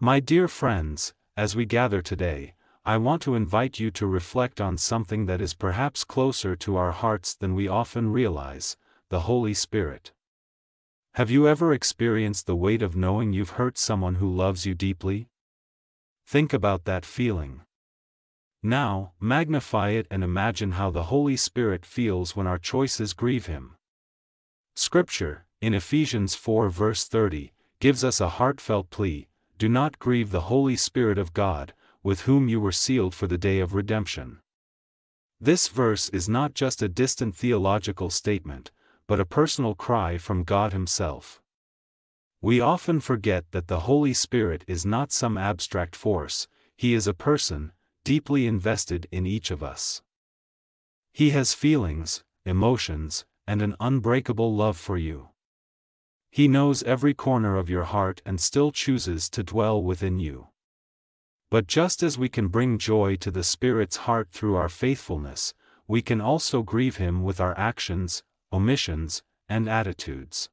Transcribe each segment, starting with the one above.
My dear friends, as we gather today, I want to invite you to reflect on something that is perhaps closer to our hearts than we often realize the Holy Spirit. Have you ever experienced the weight of knowing you've hurt someone who loves you deeply? Think about that feeling. Now, magnify it and imagine how the Holy Spirit feels when our choices grieve Him. Scripture, in Ephesians 4 verse 30, gives us a heartfelt plea Do not grieve the Holy Spirit of God, with whom you were sealed for the day of redemption. This verse is not just a distant theological statement, but a personal cry from God Himself. We often forget that the Holy Spirit is not some abstract force, He is a person, deeply invested in each of us. He has feelings, emotions, and an unbreakable love for you. He knows every corner of your heart and still chooses to dwell within you. But just as we can bring joy to the Spirit's heart through our faithfulness, we can also grieve Him with our actions, omissions, and attitudes.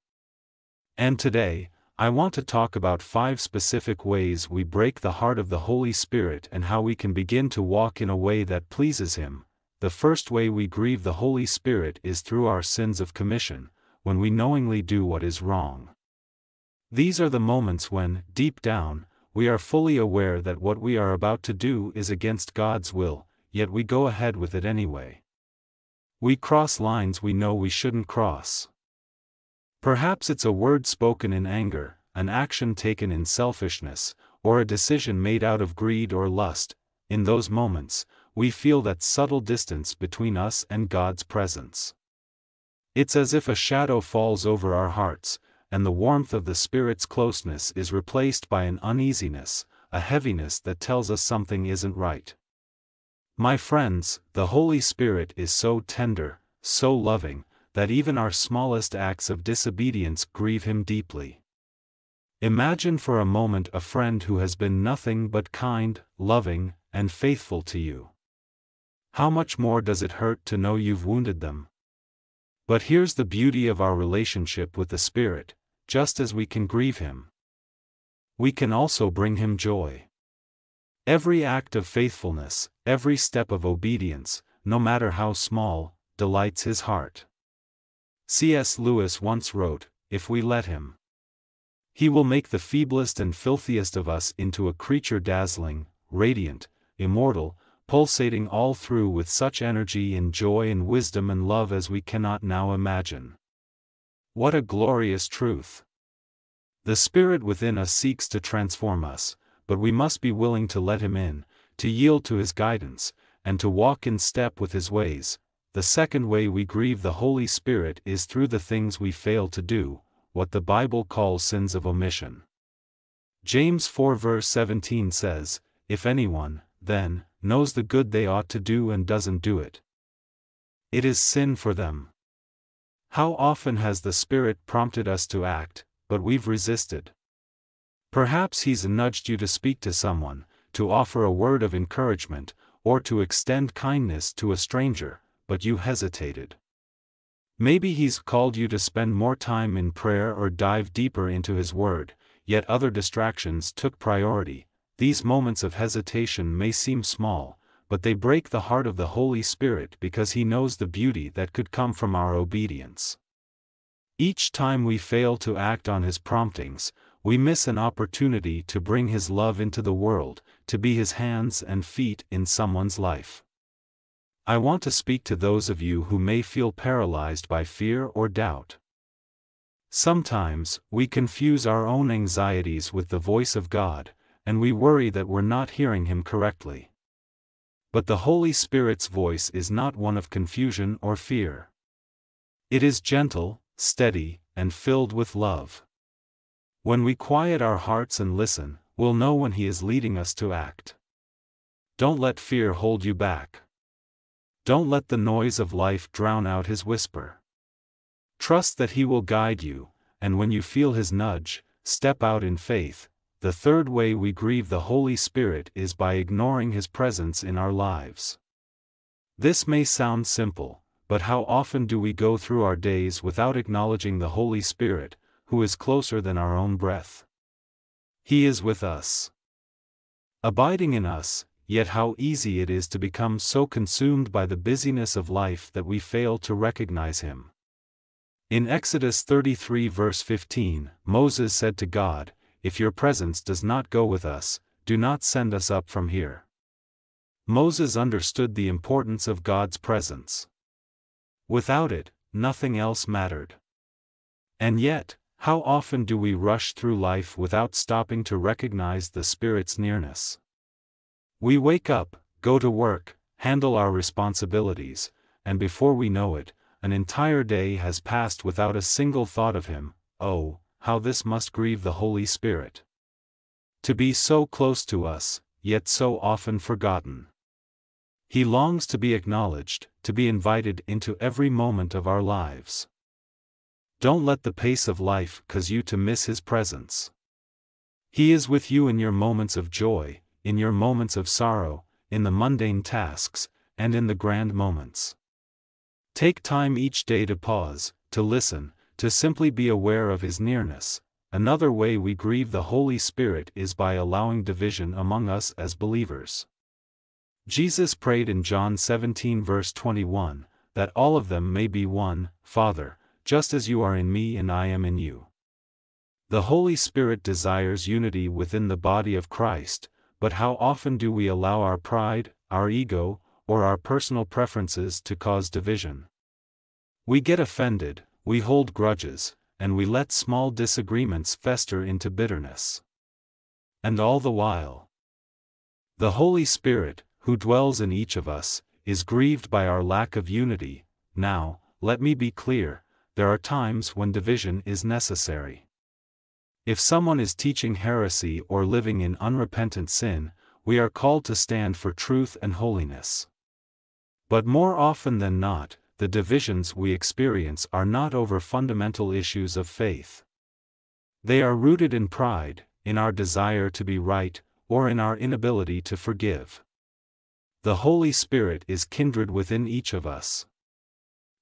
And today, I want to talk about five specific ways we break the heart of the Holy Spirit and how we can begin to walk in a way that pleases Him. The first way we grieve the Holy Spirit is through our sins of commission, when we knowingly do what is wrong. These are the moments when, deep down, we are fully aware that what we are about to do is against God's will, yet we go ahead with it anyway. We cross lines we know we shouldn't cross. Perhaps it's a word spoken in anger, an action taken in selfishness, or a decision made out of greed or lust. In those moments, we feel that subtle distance between us and God's presence. It's as if a shadow falls over our hearts, and the warmth of the Spirit's closeness is replaced by an uneasiness, a heaviness that tells us something isn't right. My friends, the Holy Spirit is so tender, so loving, that even our smallest acts of disobedience grieve Him deeply. Imagine for a moment a friend who has been nothing but kind, loving, and faithful to you. How much more does it hurt to know you've wounded them? But here's the beauty of our relationship with the Spirit just as we can grieve Him. We can also bring Him joy. Every act of faithfulness, every step of obedience, no matter how small, delights his heart. C.S. Lewis once wrote, If we let him, he will make the feeblest and filthiest of us into a creature dazzling, radiant, immortal, pulsating all through with such energy and joy and wisdom and love as we cannot now imagine. What a glorious truth! The Spirit within us seeks to transform us, but we must be willing to let Him in, to yield to His guidance, and to walk in step with His ways. The second way we grieve the Holy Spirit is through the things we fail to do, what the Bible calls sins of omission. James 4 verse 17 says, If anyone, then, knows the good they ought to do and doesn't do it, it is sin for them. How often has the Spirit prompted us to act, but we've resisted? Perhaps He's nudged you to speak to someone, to offer a word of encouragement, or to extend kindness to a stranger, but you hesitated. Maybe He's called you to spend more time in prayer or dive deeper into His Word, yet other distractions took priority. These moments of hesitation may seem small, but they break the heart of the Holy Spirit because He knows the beauty that could come from our obedience. Each time we fail to act on His promptings, we miss an opportunity to bring His love into the world, to be His hands and feet in someone's life. I want to speak to those of you who may feel paralyzed by fear or doubt. Sometimes, we confuse our own anxieties with the voice of God, and we worry that we're not hearing Him correctly. But the Holy Spirit's voice is not one of confusion or fear. It is gentle, steady, and filled with love. When we quiet our hearts and listen, we'll know when He is leading us to act. Don't let fear hold you back. Don't let the noise of life drown out His whisper. Trust that He will guide you, and when you feel His nudge, step out in faith. The third way we grieve the Holy Spirit is by ignoring His presence in our lives. This may sound simple, but how often do we go through our days without acknowledging the Holy Spirit, who is closer than our own breath. He is with us. Abiding in us, yet how easy it is to become so consumed by the busyness of life that we fail to recognize Him. In Exodus 33 verse 15, Moses said to God, If your presence does not go with us, do not send us up from here. Moses understood the importance of God's presence. Without it, nothing else mattered. And yet, how often do we rush through life without stopping to recognize the Spirit's nearness? We wake up, go to work, handle our responsibilities, and before we know it, an entire day has passed without a single thought of Him. Oh, how this must grieve the Holy Spirit. To be so close to us, yet so often forgotten. He longs to be acknowledged, to be invited into every moment of our lives. Don't let the pace of life cause you to miss His presence. He is with you in your moments of joy, in your moments of sorrow, in the mundane tasks, and in the grand moments. Take time each day to pause, to listen, to simply be aware of His nearness. Another way we grieve the Holy Spirit is by allowing division among us as believers. Jesus prayed in John 17 verse 21, that all of them may be one, Father, just as you are in me and I am in you. The Holy Spirit desires unity within the body of Christ, but how often do we allow our pride, our ego, or our personal preferences to cause division? We get offended, we hold grudges, and we let small disagreements fester into bitterness. And all the while, the Holy Spirit, who dwells in each of us, is grieved by our lack of unity. Now, let me be clear, there are times when division is necessary. If someone is teaching heresy or living in unrepentant sin, we are called to stand for truth and holiness. But more often than not, the divisions we experience are not over fundamental issues of faith. They are rooted in pride, in our desire to be right, or in our inability to forgive. The Holy Spirit is kindred within each of us.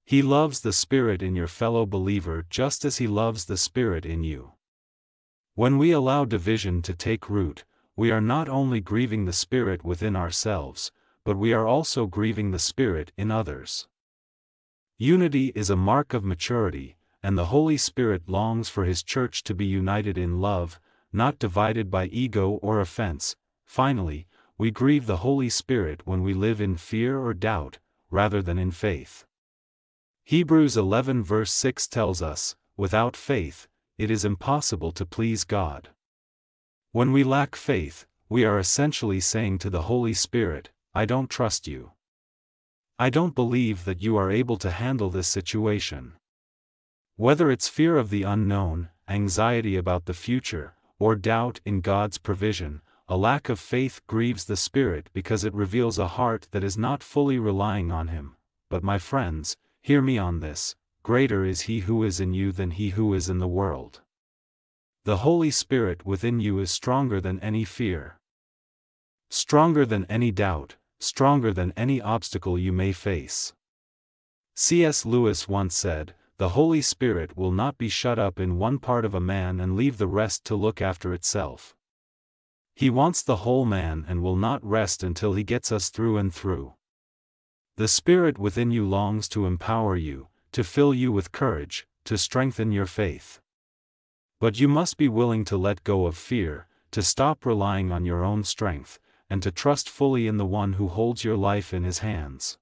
He loves the Spirit in your fellow believer just as He loves the Spirit in you. When we allow division to take root, we are not only grieving the Spirit within ourselves, but we are also grieving the Spirit in others. Unity is a mark of maturity, and the Holy Spirit longs for His church to be united in love, not divided by ego or offense. Finally, we grieve the Holy Spirit when we live in fear or doubt, rather than in faith. Hebrews 11 verse 6 tells us, without faith, it is impossible to please God. When we lack faith, we are essentially saying to the Holy Spirit, I don't trust you. I don't believe that you are able to handle this situation. Whether it's fear of the unknown, anxiety about the future, or doubt in God's provision, a lack of faith grieves the Spirit because it reveals a heart that is not fully relying on Him. But my friends, hear me on this greater is he who is in you than he who is in the world. The Holy Spirit within you is stronger than any fear. Stronger than any doubt, stronger than any obstacle you may face. C.S. Lewis once said, The Holy Spirit will not be shut up in one part of a man and leave the rest to look after itself. He wants the whole man and will not rest until he gets us through and through. The Spirit within you longs to empower you, to fill you with courage, to strengthen your faith. But you must be willing to let go of fear, to stop relying on your own strength, and to trust fully in the one who holds your life in his hands.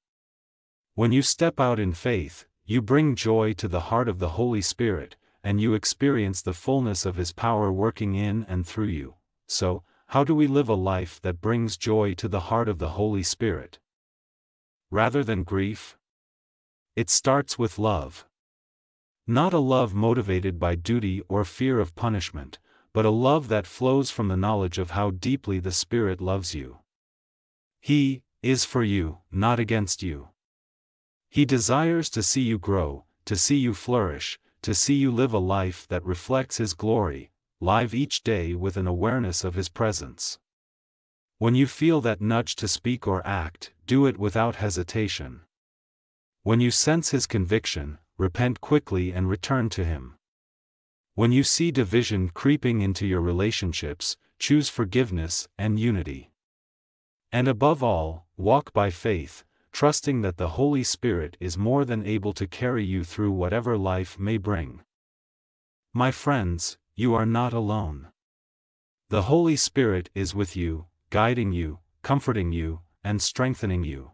When you step out in faith, you bring joy to the heart of the Holy Spirit, and you experience the fullness of his power working in and through you. So, how do we live a life that brings joy to the heart of the Holy Spirit? Rather than grief, it starts with love. Not a love motivated by duty or fear of punishment, but a love that flows from the knowledge of how deeply the Spirit loves you. He is for you, not against you. He desires to see you grow, to see you flourish, to see you live a life that reflects His glory, live each day with an awareness of His presence. When you feel that nudge to speak or act, do it without hesitation. When you sense his conviction, repent quickly and return to him. When you see division creeping into your relationships, choose forgiveness and unity. And above all, walk by faith, trusting that the Holy Spirit is more than able to carry you through whatever life may bring. My friends, you are not alone. The Holy Spirit is with you, guiding you, comforting you, and strengthening you.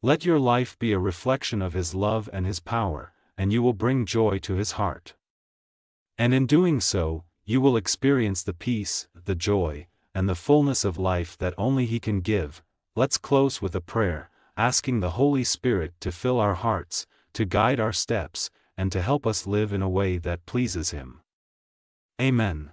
Let your life be a reflection of His love and His power, and you will bring joy to His heart. And in doing so, you will experience the peace, the joy, and the fullness of life that only He can give. Let's close with a prayer, asking the Holy Spirit to fill our hearts, to guide our steps, and to help us live in a way that pleases Him. Amen.